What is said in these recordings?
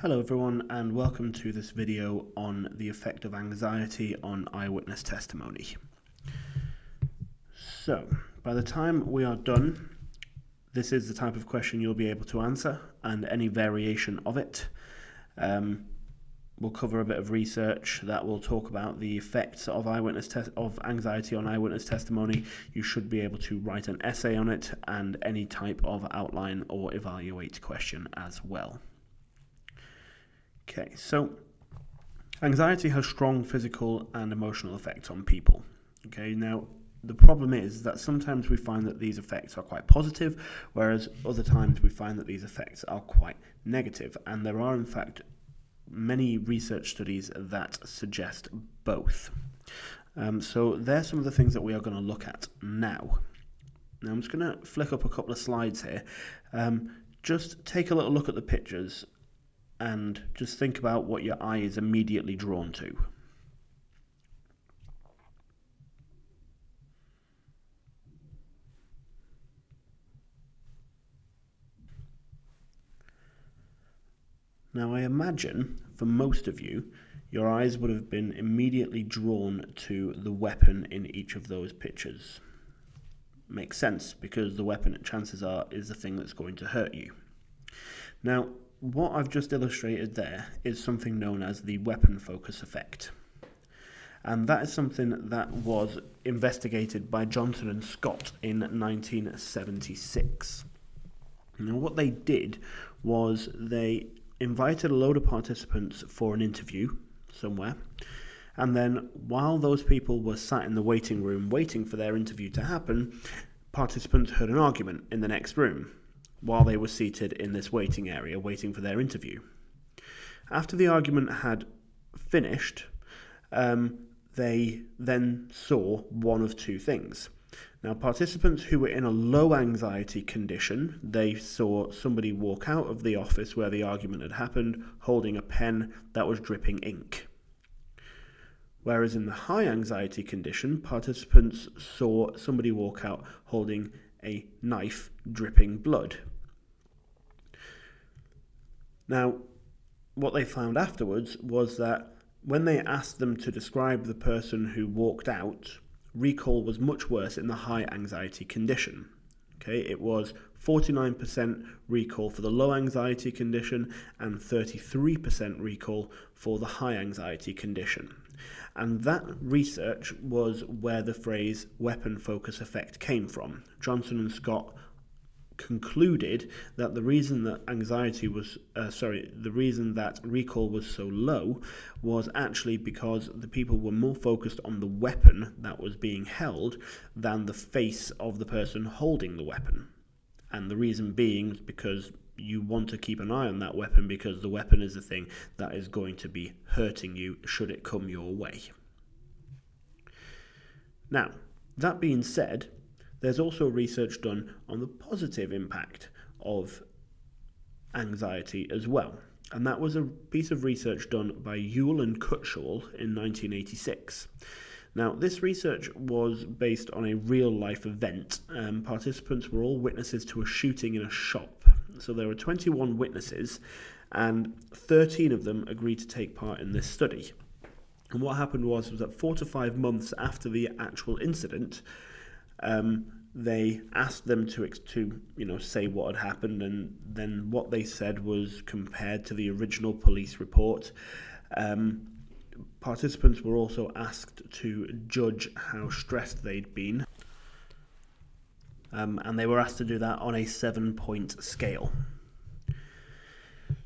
Hello everyone and welcome to this video on the effect of anxiety on eyewitness testimony. So, by the time we are done, this is the type of question you'll be able to answer and any variation of it. Um, we'll cover a bit of research that will talk about the effects of eyewitness of anxiety on eyewitness testimony. You should be able to write an essay on it and any type of outline or evaluate question as well. Okay, so anxiety has strong physical and emotional effects on people. Okay, now the problem is that sometimes we find that these effects are quite positive, whereas other times we find that these effects are quite negative. And there are, in fact, many research studies that suggest both. Um, so there's some of the things that we are going to look at now. Now I'm just going to flick up a couple of slides here. Um, just take a little look at the pictures and just think about what your eye is immediately drawn to. Now, I imagine for most of you, your eyes would have been immediately drawn to the weapon in each of those pictures. Makes sense because the weapon, chances are, is the thing that's going to hurt you. Now, what I've just illustrated there is something known as the weapon focus effect. And that is something that was investigated by Johnson and Scott in 1976. Now, what they did was they invited a load of participants for an interview somewhere. And then, while those people were sat in the waiting room waiting for their interview to happen, participants heard an argument in the next room while they were seated in this waiting area waiting for their interview. After the argument had finished, um, they then saw one of two things. Now, participants who were in a low anxiety condition, they saw somebody walk out of the office where the argument had happened holding a pen that was dripping ink. Whereas in the high anxiety condition, participants saw somebody walk out holding a knife dripping blood. Now, what they found afterwards was that when they asked them to describe the person who walked out, recall was much worse in the high anxiety condition. Okay, it was 49% recall for the low anxiety condition and 33% recall for the high anxiety condition. And that research was where the phrase weapon focus effect came from. Johnson and Scott concluded that the reason that anxiety was uh, sorry the reason that recall was so low was actually because the people were more focused on the weapon that was being held than the face of the person holding the weapon. And the reason being is because you want to keep an eye on that weapon because the weapon is the thing that is going to be hurting you should it come your way. Now that being said there's also research done on the positive impact of anxiety as well. And that was a piece of research done by Yuille and Cutshall in 1986. Now, this research was based on a real life event. Um, participants were all witnesses to a shooting in a shop. So there were 21 witnesses, and 13 of them agreed to take part in this study. And what happened was, was that four to five months after the actual incident, um, they asked them to to you know say what had happened, and then what they said was compared to the original police report. Um, participants were also asked to judge how stressed they'd been, um, and they were asked to do that on a seven-point scale.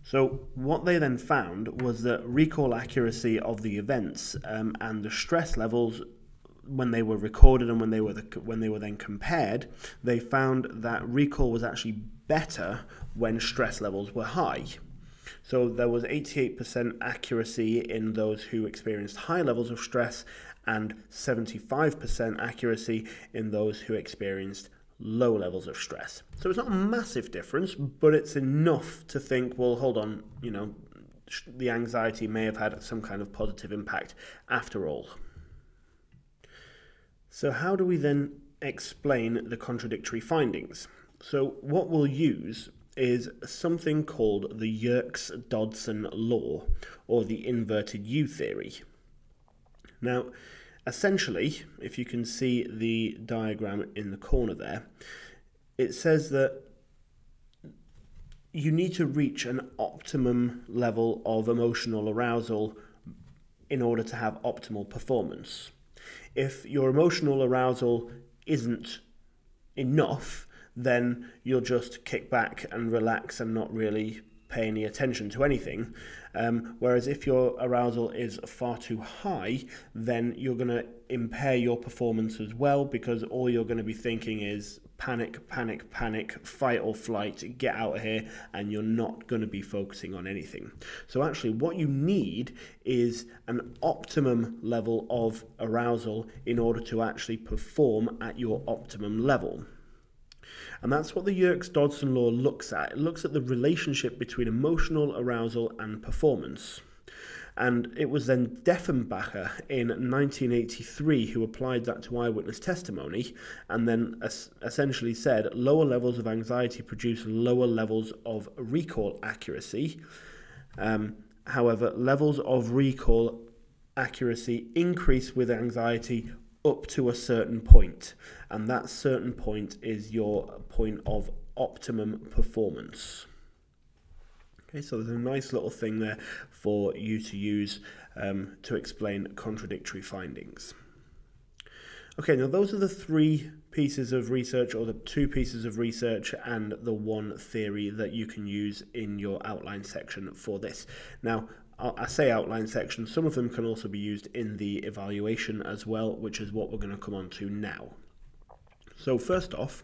So, what they then found was that recall accuracy of the events um, and the stress levels when they were recorded and when they were the, when they were then compared, they found that recall was actually better when stress levels were high. So there was 88% accuracy in those who experienced high levels of stress and 75% accuracy in those who experienced low levels of stress. So it's not a massive difference, but it's enough to think, well, hold on, you know, the anxiety may have had some kind of positive impact after all. So how do we then explain the contradictory findings? So what we'll use is something called the Yerkes Dodson law, or the inverted U theory. Now, essentially, if you can see the diagram in the corner there, it says that you need to reach an optimum level of emotional arousal in order to have optimal performance. If your emotional arousal isn't enough, then you'll just kick back and relax and not really pay any attention to anything. Um, whereas if your arousal is far too high, then you're going to impair your performance as well because all you're going to be thinking is panic, panic, panic, fight or flight, get out of here, and you're not going to be focusing on anything. So, actually, what you need is an optimum level of arousal in order to actually perform at your optimum level. And that's what the Yerkes Dodson law looks at. It looks at the relationship between emotional arousal and performance. And it was then Deffenbacher in 1983 who applied that to eyewitness testimony and then essentially said lower levels of anxiety produce lower levels of recall accuracy. Um, however, levels of recall accuracy increase with anxiety up to a certain point, and that certain point is your point of optimum performance. Okay, so there's a nice little thing there for you to use um, to explain contradictory findings. Okay, now those are the three pieces of research, or the two pieces of research, and the one theory that you can use in your outline section for this. Now, I say outline section, some of them can also be used in the evaluation as well, which is what we're going to come on to now. So first off,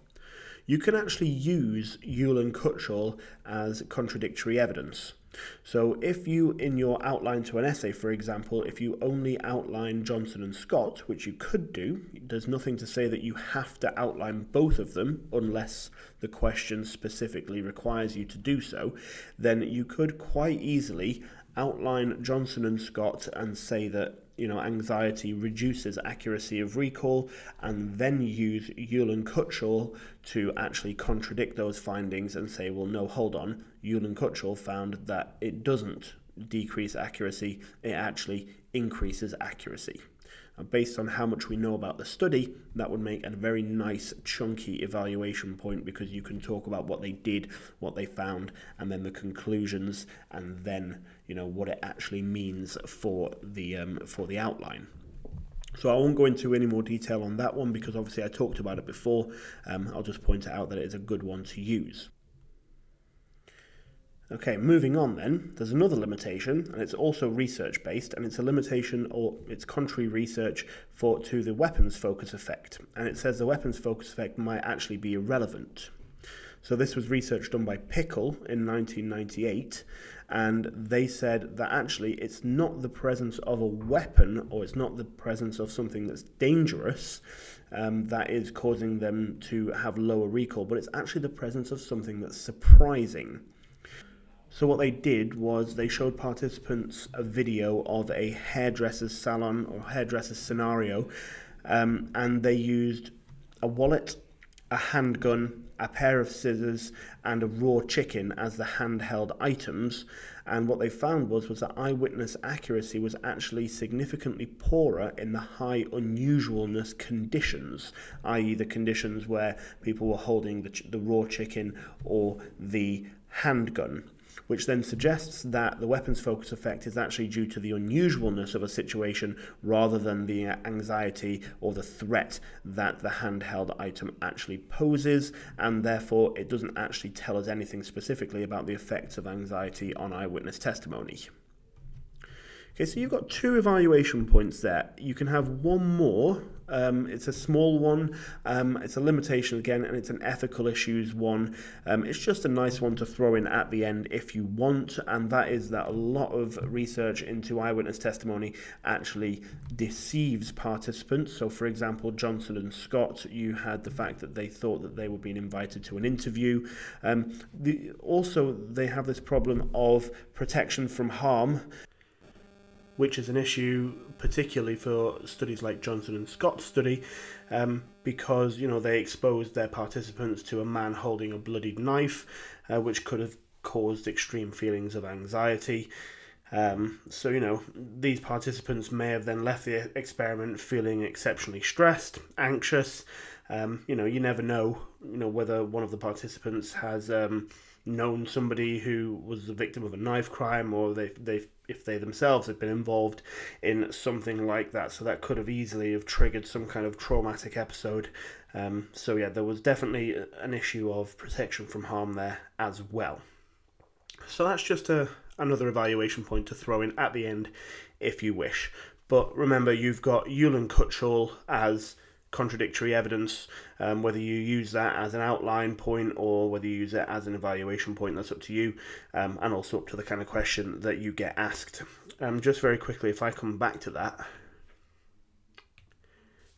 you can actually use Yuille and Cutshall as contradictory evidence. So if you, in your outline to an essay, for example, if you only outline Johnson and Scott, which you could do, there's nothing to say that you have to outline both of them unless the question specifically requires you to do so, then you could quite easily outline Johnson and Scott and say that you know anxiety reduces accuracy of recall, and then use Yuille and to actually contradict those findings and say, well, no, hold on, Yuille and found that it doesn't decrease accuracy; it actually increases accuracy. Based on how much we know about the study, that would make a very nice chunky evaluation point because you can talk about what they did, what they found, and then the conclusions, and then you know what it actually means for the um, for the outline. So I won't go into any more detail on that one because obviously I talked about it before. Um, I'll just point out that it is a good one to use. Okay, moving on then, there's another limitation, and it's also research based, and it's a limitation or it's contrary research for to the weapons focus effect. And it says the weapons focus effect might actually be irrelevant. So this was research done by Pickel in 1998, and they said that actually it's not the presence of a weapon or it's not the presence of something that's dangerous um, that is causing them to have lower recall, but it's actually the presence of something that's surprising. So what they did was they showed participants a video of a hairdresser's salon or hairdresser's scenario, um, and they used a wallet, a handgun, a pair of scissors, and a raw chicken as the handheld items. And what they found was was that eyewitness accuracy was actually significantly poorer in the high unusualness conditions, i.e., the conditions where people were holding the, the raw chicken or the handgun which then suggests that the weapons focus effect is actually due to the unusualness of a situation rather than the anxiety or the threat that the handheld item actually poses, and therefore it doesn't actually tell us anything specifically about the effects of anxiety on eyewitness testimony. Okay, so you've got two evaluation points there. You can have one more. Um, it's a small one. Um, it's a limitation again, and it's an ethical issues one. Um, it's just a nice one to throw in at the end if you want, and that is that a lot of research into eyewitness testimony actually deceives participants. So, for example, Johnson and Scott, you had the fact that they thought that they were being invited to an interview. Um, the, also, they have this problem of protection from harm which is an issue particularly for studies like Johnson and Scott's study, um, because you know they exposed their participants to a man holding a bloodied knife, uh, which could have caused extreme feelings of anxiety. Um, so, you know, these participants may have then left the experiment feeling exceptionally stressed, anxious. Um, you know, you never know, you know, whether one of the participants has um, known somebody who was the victim of a knife crime or they they if they themselves have been involved in something like that. So that could have easily have triggered some kind of traumatic episode. Um, so yeah, there was definitely an issue of protection from harm there as well. So that's just a another evaluation point to throw in at the end if you wish. But remember, you've got Yuille and as contradictory evidence. Um, whether you use that as an outline point or whether you use it as an evaluation point, that's up to you, um, and also up to the kind of question that you get asked. Um, just very quickly, if I come back to that,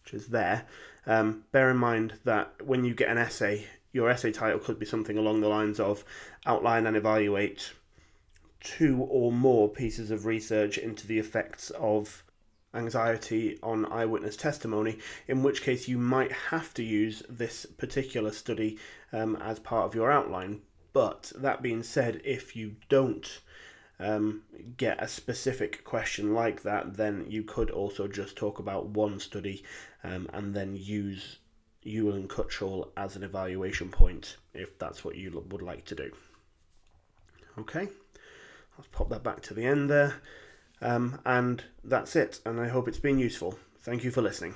which is there, um, bear in mind that when you get an essay, your essay title could be something along the lines of outline and evaluate two or more pieces of research into the effects of anxiety on eyewitness testimony, in which case you might have to use this particular study um, as part of your outline. But that being said, if you don't um, get a specific question like that, then you could also just talk about one study um, and then use Yuille and Cutshall as an evaluation point if that's what you would like to do. Okay. Let's pop that back to the end there. Um, and that's it, and I hope it's been useful. Thank you for listening.